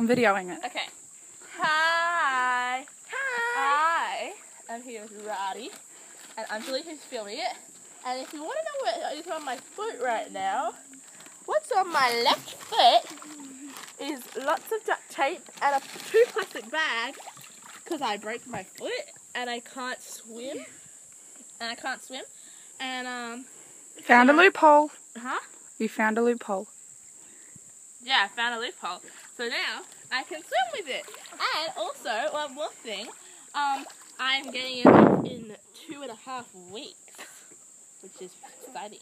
I'm videoing it. Okay. Hi. Hi. I'm here with Roddy, and Anjali who's filming it. And if you want to know what is on my foot right now, what's on my left foot is lots of duct tape and a two plastic bag because I broke my foot and I can't swim. And I can't swim. And um. Found a loophole. Huh? You found a loophole. Yeah, I found a loophole. So now I can swim with it. And also, one more thing, um, I'm getting it in two and a half weeks, which is exciting.